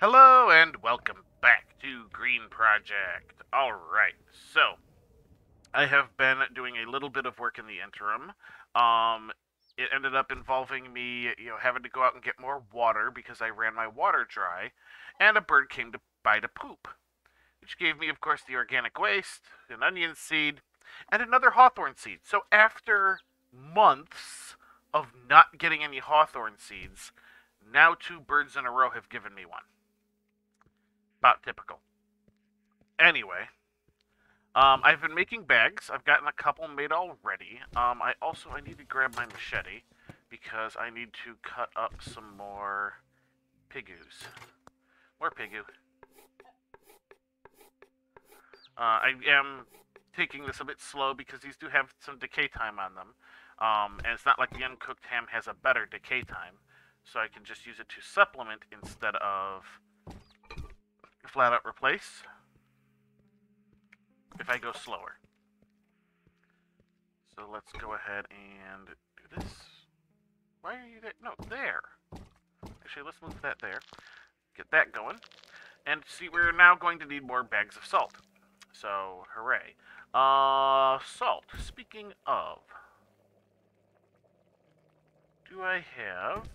Hello and welcome back to Green Project. Alright, so I have been doing a little bit of work in the interim. Um, it ended up involving me, you know, having to go out and get more water because I ran my water dry, and a bird came to bite a poop, which gave me, of course, the organic waste, an onion seed, and another hawthorn seed. So after months of not getting any hawthorn seeds, now two birds in a row have given me one. About typical. Anyway, um, I've been making bags. I've gotten a couple made already. Um, I also I need to grab my machete because I need to cut up some more pigoos. More pigoo. Uh, I am taking this a bit slow because these do have some decay time on them. Um, and it's not like the uncooked ham has a better decay time. So I can just use it to supplement instead of flat out replace if I go slower. So let's go ahead and do this. Why are you there? No, there. Actually, let's move that there. Get that going. And see, we're now going to need more bags of salt. So, hooray. Uh, salt. Speaking of, do I have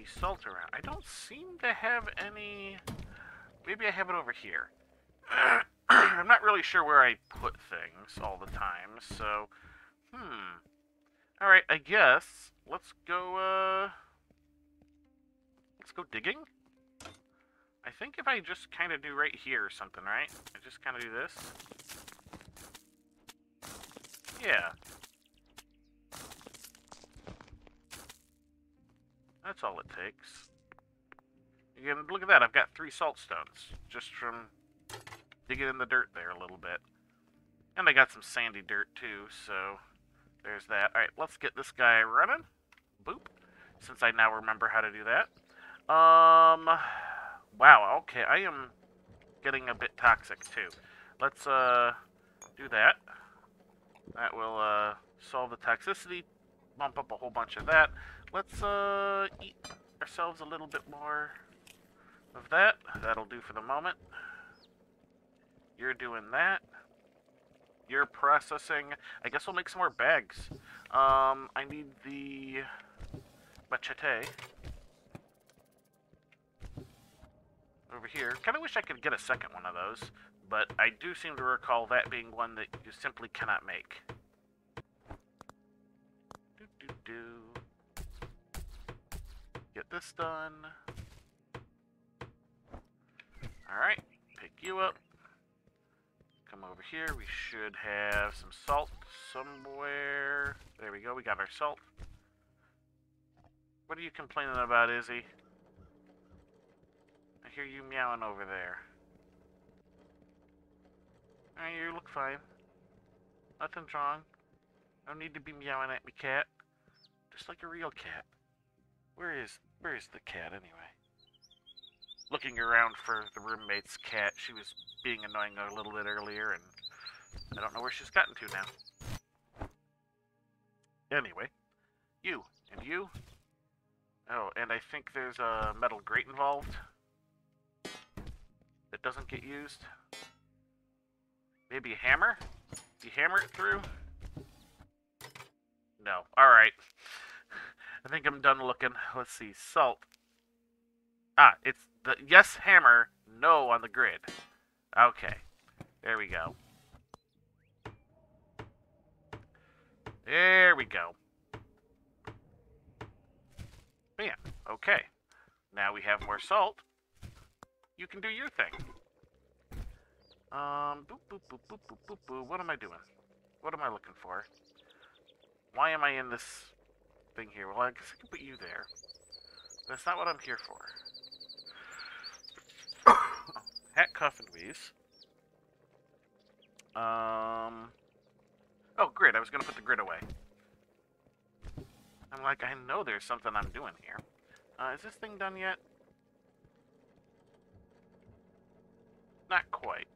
any salt around? I don't seem to have any... Maybe I have it over here. I'm not really sure where I put things all the time, so... Hmm. Alright, I guess let's go, uh... Let's go digging? I think if I just kind of do right here or something, right? I just kind of do this. Yeah. That's all it takes. Again, look at that. I've got three salt stones just from digging in the dirt there a little bit. And I got some sandy dirt too, so there's that. Alright, let's get this guy running. Boop. Since I now remember how to do that. Um, wow, okay, I am getting a bit toxic too. Let's, uh, do that. That will, uh, solve the toxicity, bump up a whole bunch of that. Let's, uh, eat ourselves a little bit more of that. That'll do for the moment. You're doing that. You're processing. I guess we'll make some more bags. Um, I need the machete. Over here. Kind of wish I could get a second one of those, but I do seem to recall that being one that you simply cannot make. Get this done. Alright, pick you up. Come over here. We should have some salt somewhere. There we go. We got our salt. What are you complaining about, Izzy? I hear you meowing over there. Oh, you look fine. Nothing's wrong. No need to be meowing at me, cat. Just like a real cat. Where is where is the cat anyway? looking around for the roommate's cat. She was being annoying a little bit earlier, and I don't know where she's gotten to now. Anyway, you, and you. Oh, and I think there's a metal grate involved that doesn't get used. Maybe a hammer? You hammer it through? No. Alright. I think I'm done looking. Let's see. Salt. Ah, it's the yes hammer, no on the grid. Okay. There we go. There we go. Bam. Okay. Now we have more salt. You can do your thing. Um, boop, boop, boop, boop, boop, boop, boop. What am I doing? What am I looking for? Why am I in this thing here? Well, I guess I can put you there. That's not what I'm here for. Hat, cuff, and wheeze. Um. Oh, grid. I was to put the grid away. I'm like, I know there's something I'm doing here. Uh, is this thing done yet? Not quite.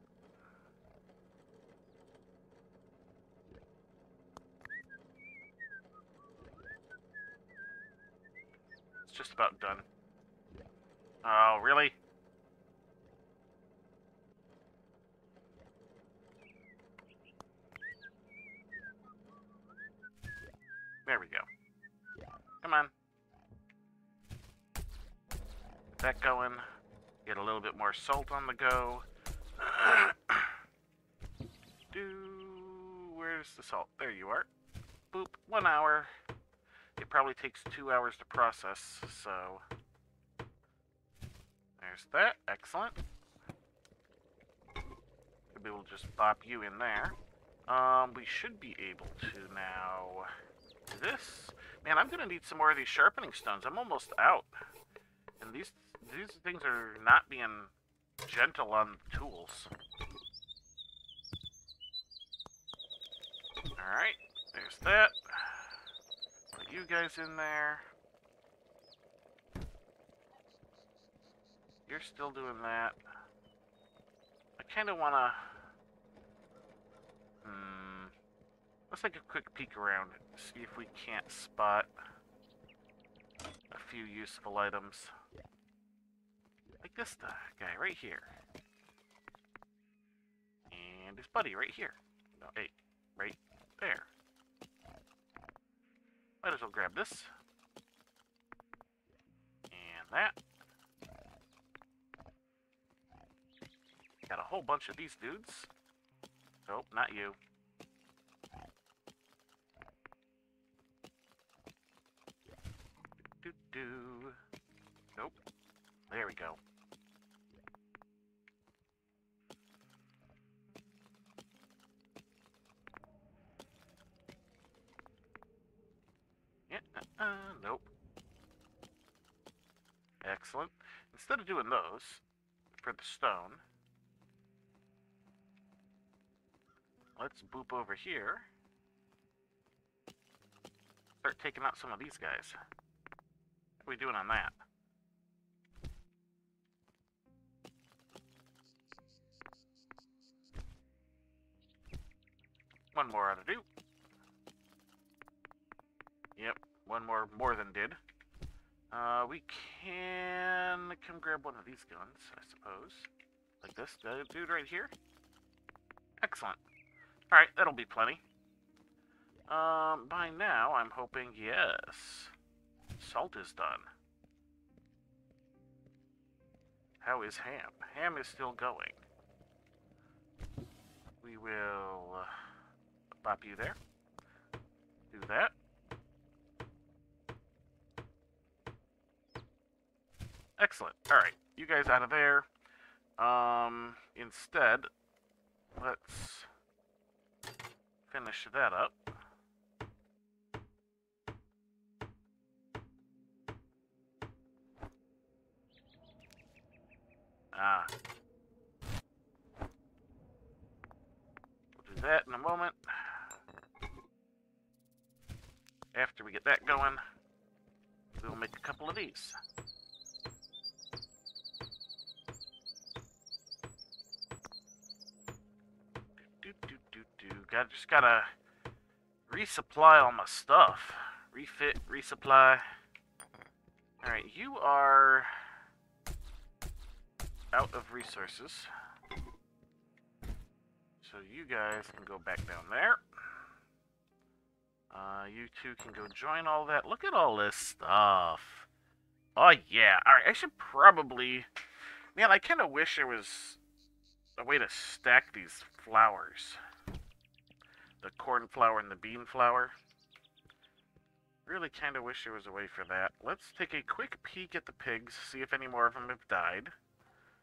Just about done. Oh, really? There we go. Come on. Get that going. Get a little bit more salt on the go. Do where's the salt? There you are. Boop. One hour. It probably takes two hours to process, so there's that. Excellent. We'll just bop you in there. Um, we should be able to now this. Man, I'm gonna need some more of these sharpening stones. I'm almost out. And these these things are not being gentle on the tools. Alright, there's that. You guys in there. You're still doing that. I kind of want to... Hmm... Let's take a quick peek around, see if we can't spot a few useful items. Like this guy right here. And his buddy right here. No, hey, right there. Might as well grab this. And that. Got a whole bunch of these dudes. Nope, not you. Doing those, for the stone, let's boop over here. Start taking out some of these guys. How are we doing on that? One more ought to do. Yep, one more more than did. Uh, we can come grab one of these guns, I suppose. Like this dude right here. Excellent. Alright, that'll be plenty. Um, by now, I'm hoping, yes, salt is done. How is ham? Ham is still going. We will uh, pop you there. Do that. Excellent. Alright, you guys out of there. Um, instead, let's finish that up. Ah. We'll do that in a moment. After we get that going, we'll make a couple of these. Got, just gotta resupply all my stuff. Refit, resupply. Alright, you are out of resources. So you guys can go back down there. Uh, you two can go join all that. Look at all this stuff. Oh, yeah. Alright, I should probably... Man, I kind of wish there was a way to stack these flowers. The corn flower and the bean flower. Really kind of wish there was a way for that. Let's take a quick peek at the pigs, see if any more of them have died.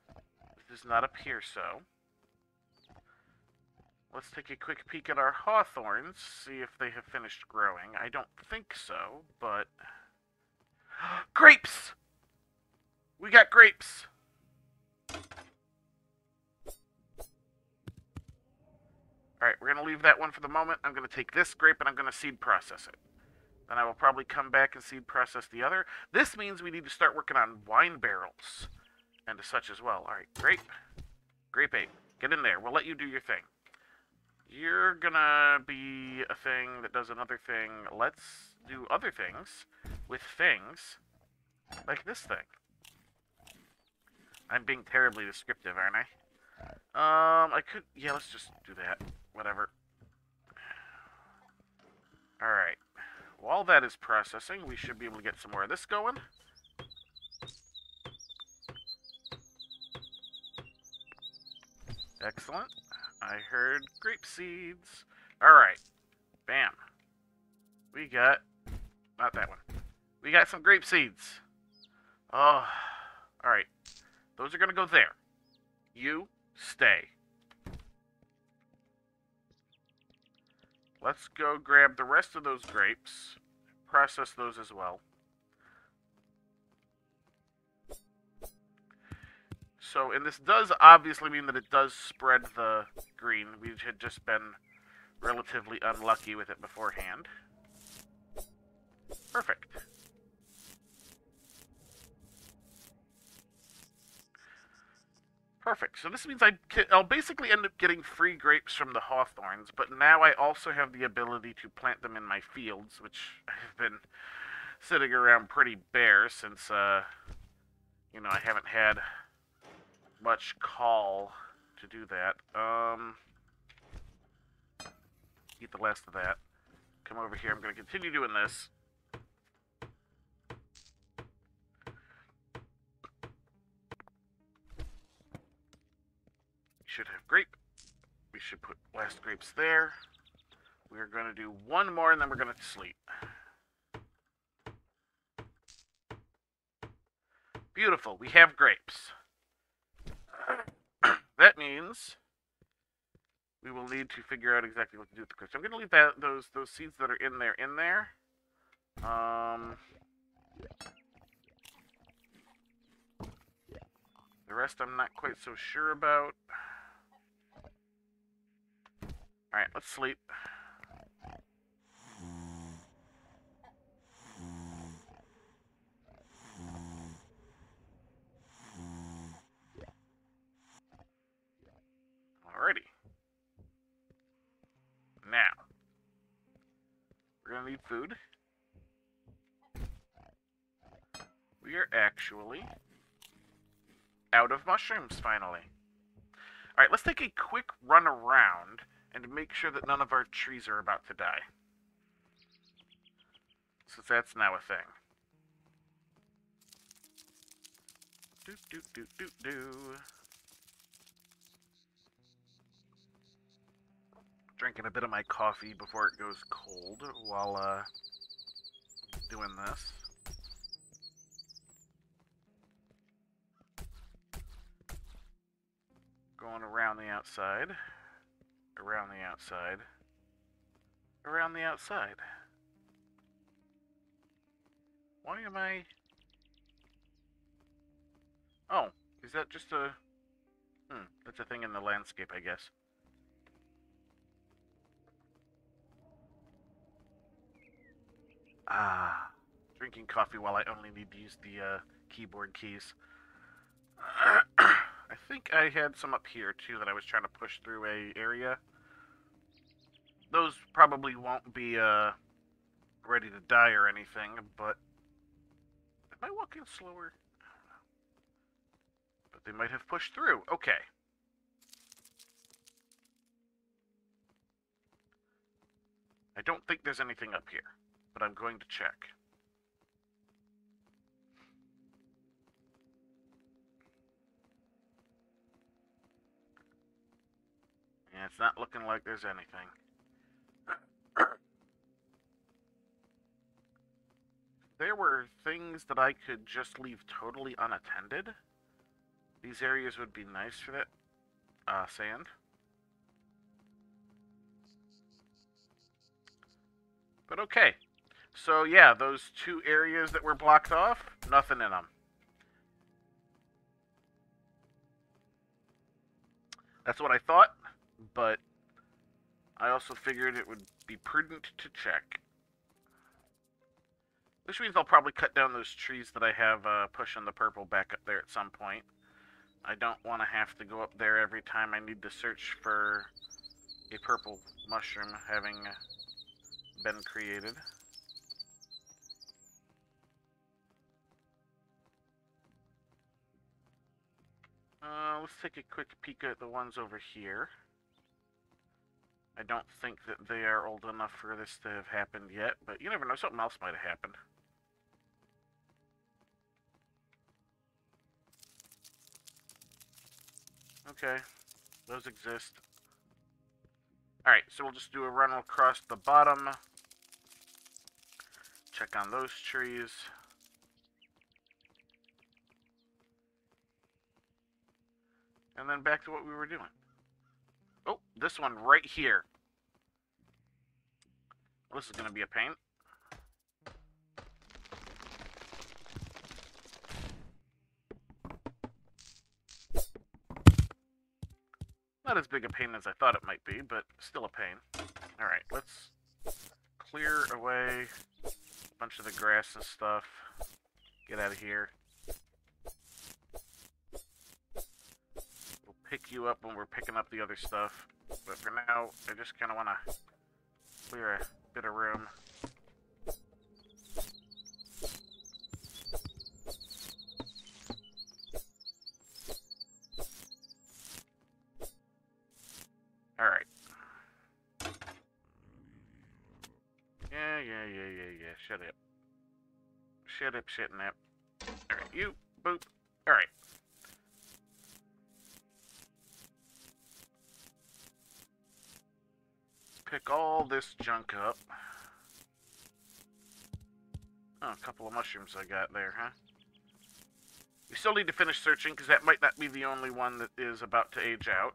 It does not appear so. Let's take a quick peek at our hawthorns, see if they have finished growing. I don't think so, but... grapes! We got grapes! Alright, we're going to leave that one for the moment. I'm going to take this grape and I'm going to seed process it. Then I will probably come back and seed process the other. This means we need to start working on wine barrels and such as well. Alright, grape. Grape 8. Get in there. We'll let you do your thing. You're gonna be a thing that does another thing. Let's do other things with things like this thing. I'm being terribly descriptive, aren't I? Um, I could... Yeah, let's just do that. Whatever. Alright. While that is processing, we should be able to get some more of this going. Excellent. I heard grape seeds. Alright. Bam. We got... Not that one. We got some grape seeds. Oh. Alright. Those are going to go there. You stay. Let's go grab the rest of those grapes. Process those as well. So, and this does obviously mean that it does spread the green. We had just been relatively unlucky with it beforehand. Perfect. Perfect. So this means I will basically end up getting free grapes from the hawthorns, but now I also have the ability to plant them in my fields, which have been sitting around pretty bare since, uh, you know, I haven't had much call to do that. Um, eat the last of that. Come over here. I'm going to continue doing this. Should have grape. We should put last grapes there. We're going to do one more and then we're going to sleep. Beautiful. We have grapes. that means we will need to figure out exactly what to do with the grapes. I'm going to leave that those those seeds that are in there in there. Um, the rest I'm not quite so sure about. Alright, let's sleep. Alrighty. Now, we're gonna need food. We are actually out of mushrooms, finally. Alright, let's take a quick run around and make sure that none of our trees are about to die. So that's now a thing. Do do do do do. drinking a bit of my coffee before it goes cold while uh, doing this. Going around the outside, around the outside, around the outside. Why am I... Oh, is that just a... Hmm, that's a thing in the landscape, I guess. Ah, drinking coffee while I only need to use the uh, keyboard keys. I think I had some up here too that I was trying to push through a area. Those probably won't be uh, ready to die or anything, but am I walking slower? But they might have pushed through. Okay. I don't think there's anything up here but I'm going to check. And it's not looking like there's anything. there were things that I could just leave totally unattended. These areas would be nice for that uh, sand. But okay. So yeah, those two areas that were blocked off, nothing in them. That's what I thought, but I also figured it would be prudent to check. Which means I'll probably cut down those trees that I have uh, pushing the purple back up there at some point. I don't want to have to go up there every time I need to search for a purple mushroom having been created. let's take a quick peek at the ones over here. I don't think that they are old enough for this to have happened yet, but you never know, something else might have happened. Okay, those exist. Alright, so we'll just do a run across the bottom. Check on those trees. And then back to what we were doing. This one right here. This is going to be a pain. Not as big a pain as I thought it might be, but still a pain. Alright, let's clear away a bunch of the grass and stuff. Get out of here. We'll pick you up when we're picking up the other stuff. But for now, I just kind of want to clear a bit of room. Alright. Yeah, yeah, yeah, yeah, yeah. Shut up. Shut up, shutting up. Alright, you. Boop. This junk up. Oh, a couple of mushrooms I got there, huh? We still need to finish searching, because that might not be the only one that is about to age out.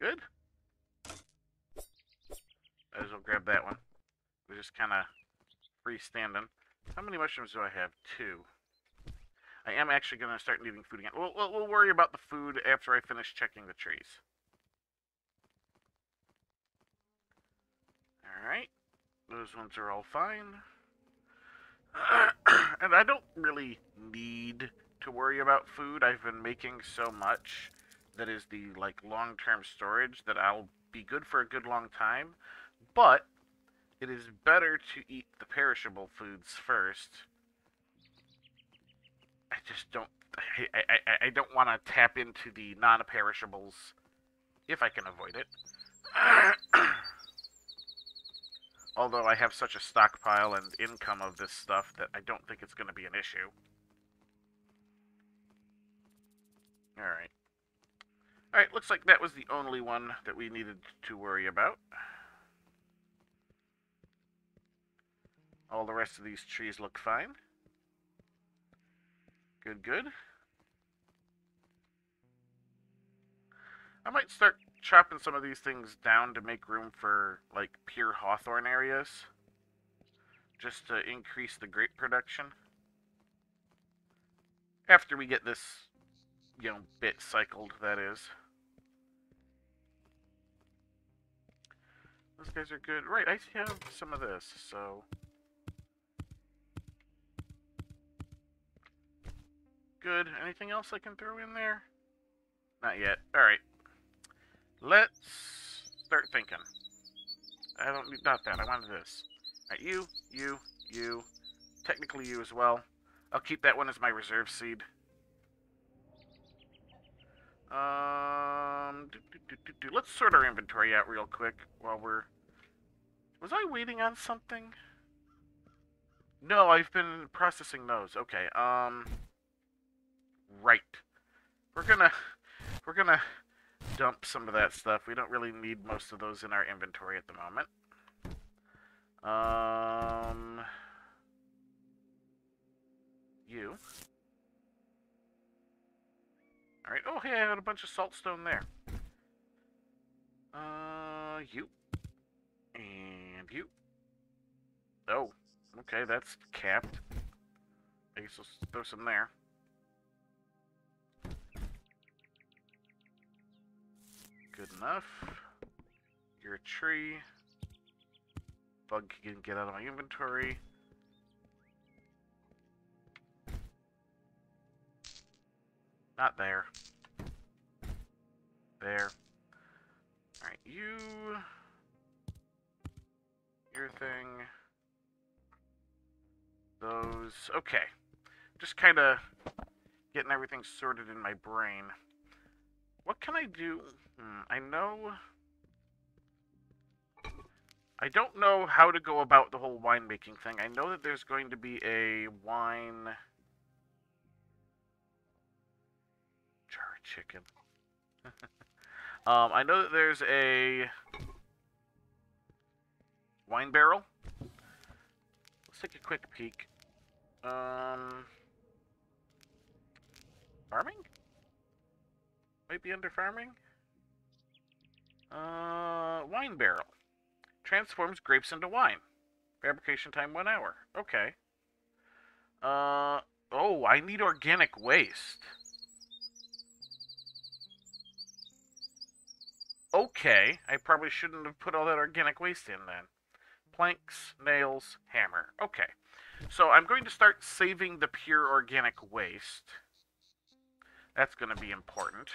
Good. Might as well grab that one. We're just kind of freestanding. How many mushrooms do I have? Two. I am actually going to start needing food again. We'll, we'll, we'll worry about the food after I finish checking the trees. Alright. Those ones are all fine. and I don't really need to worry about food. I've been making so much that is the like long-term storage that I'll be good for a good long time. But it is better to eat the perishable foods first. I just don't. I, I, I don't want to tap into the non-perishables if I can avoid it. Although I have such a stockpile and income of this stuff that I don't think it's going to be an issue. Alright. Alright, looks like that was the only one that we needed to worry about. All the rest of these trees look fine. Good, good. I might start chopping some of these things down to make room for, like, pure hawthorn areas. Just to increase the grape production. After we get this, you know, bit cycled, that is. Those guys are good. Right, I have some of this, so... Good. Anything else I can throw in there? Not yet. Alright. Let's start thinking. I don't need not that. I wanted this. Alright, you, you, you. Technically you as well. I'll keep that one as my reserve seed. Um, do, do, do, let's sort our inventory out real quick while we're... Was I waiting on something? No, I've been processing those. Okay, um... Right. We're gonna... We're gonna dump some of that stuff. We don't really need most of those in our inventory at the moment. Um... You. Alright. Oh, hey, I got a bunch of saltstone there. Uh, you. And you. Oh, okay, that's capped. I guess let's throw some there. Good enough. You're a tree. Bug can get out of my inventory. Not there. There. Alright, you... Your thing. Those... Okay. Just kind of getting everything sorted in my brain. What can I do? Hmm, I know... I don't know how to go about the whole winemaking thing. I know that there's going to be a wine... chicken. um, I know that there's a wine barrel. Let's take a quick peek. Um, farming? Might be under farming? Uh, wine barrel. Transforms grapes into wine. Fabrication time one hour. Okay. Uh, oh, I need organic waste. Okay, I probably shouldn't have put all that organic waste in then. Planks, nails, hammer. Okay. So I'm going to start saving the pure organic waste. That's going to be important.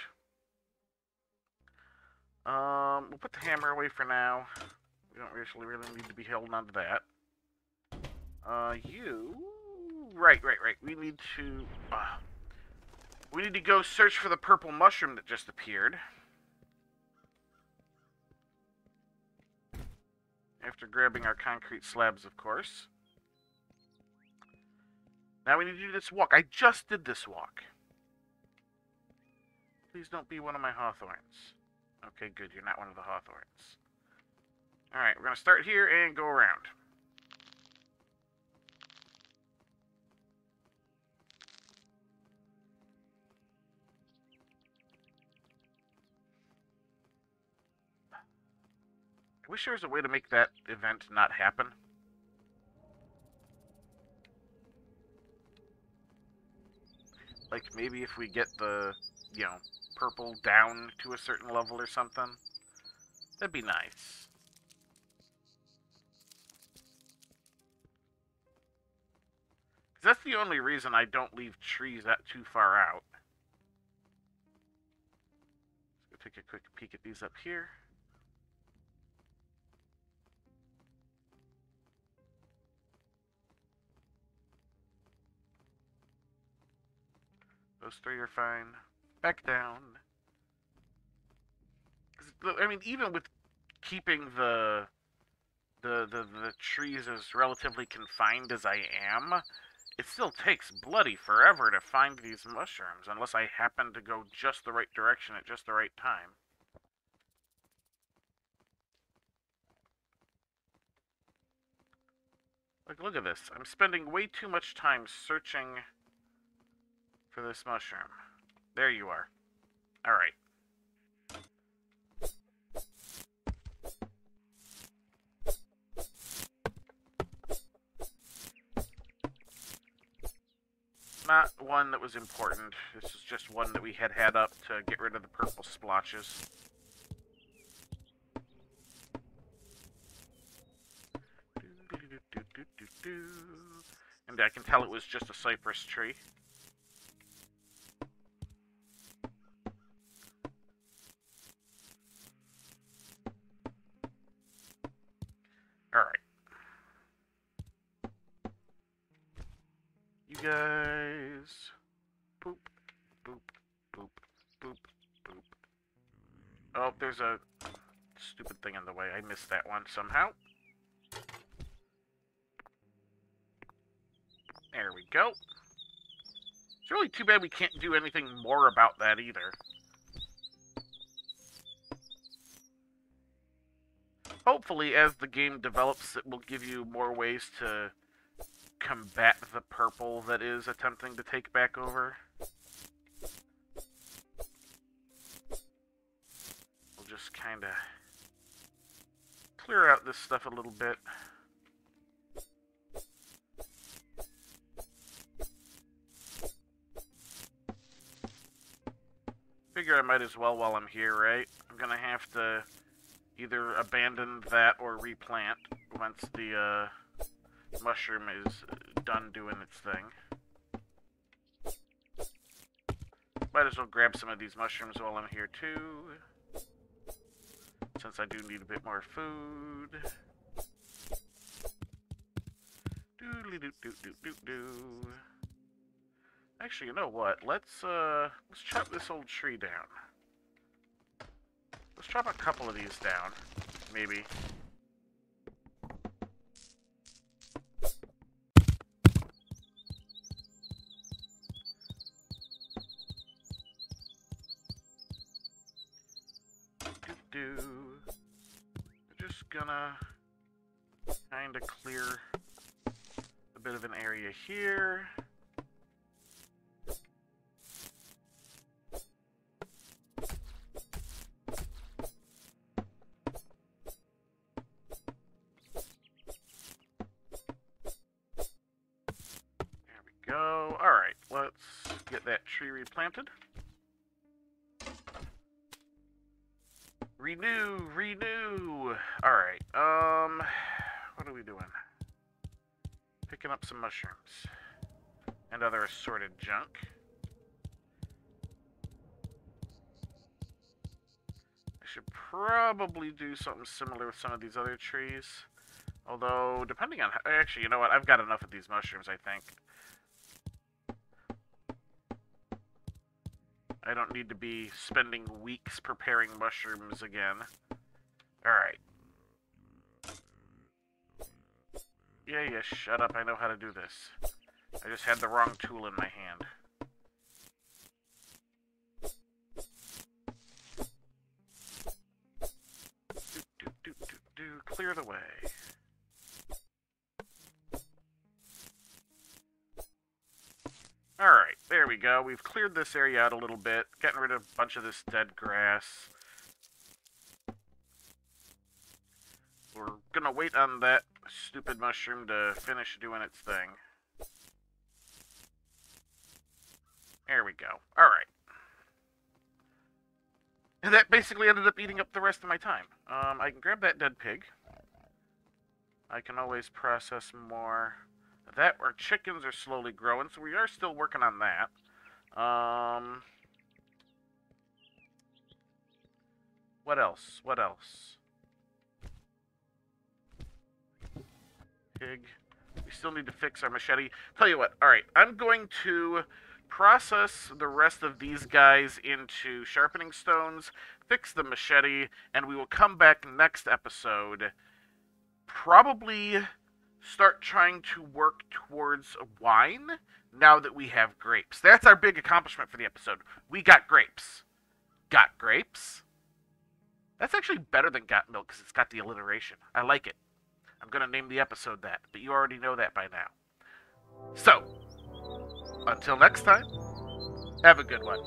Um, we'll put the hammer away for now. We don't actually really need to be held on to that. Uh, you... Right, right, right. We need to... Uh, we need to go search for the purple mushroom that just appeared. After grabbing our concrete slabs, of course. Now we need to do this walk. I just did this walk. Please don't be one of my hawthorns. Okay, good. You're not one of the hawthorns. Alright, we're going to start here and go around. I wish there was a way to make that event not happen. Like, maybe if we get the, you know, purple down to a certain level or something. That'd be nice. That's the only reason I don't leave trees that too far out. Let's go take a quick peek at these up here. Those three are fine. Back down. I mean, even with keeping the the, the the trees as relatively confined as I am, it still takes bloody forever to find these mushrooms, unless I happen to go just the right direction at just the right time. Like, look at this. I'm spending way too much time searching for this mushroom. There you are. Alright. not one that was important. This is just one that we had had up to get rid of the purple splotches. And I can tell it was just a cypress tree. Guys. Boop, boop, boop, boop, boop. Oh, there's a stupid thing in the way. I missed that one somehow. There we go. It's really too bad we can't do anything more about that either. Hopefully, as the game develops, it will give you more ways to combat the purple that is attempting to take back over. We'll just kind of clear out this stuff a little bit. Figure I might as well while I'm here, right? I'm gonna have to either abandon that or replant once the, uh, mushroom is done doing its thing. Might as well grab some of these mushrooms while I'm here too. Since I do need a bit more food. Doodly doo doo doo doo doo. Actually, you know what? Let's uh let's chop this old tree down. Let's chop a couple of these down, maybe. Here. There we go. All right, let's get that tree replanted. Renew, renew. Alright, um, what are we doing? Picking up some mushrooms and other assorted junk. I should probably do something similar with some of these other trees. Although, depending on... How, actually, you know what? I've got enough of these mushrooms, I think. I don't need to be spending weeks preparing mushrooms again. Alright. Yeah, yeah, shut up. I know how to do this. I just had the wrong tool in my hand. Do, do, do, Clear the way. Alright, there we go. We've cleared this area out a little bit, getting rid of a bunch of this dead grass. We're gonna wait on that stupid mushroom to finish doing its thing. There we go. Alright. And that basically ended up eating up the rest of my time. Um, I can grab that dead pig. I can always process more that our chickens are slowly growing, so we are still working on that. Um, what else? What else? Pig. We still need to fix our machete. Tell you what, alright, I'm going to process the rest of these guys into sharpening stones, fix the machete, and we will come back next episode, probably start trying to work towards wine now that we have grapes. That's our big accomplishment for the episode. We got grapes. Got grapes? That's actually better than got milk because it's got the alliteration. I like it. I'm going to name the episode that, but you already know that by now. So, until next time, have a good one.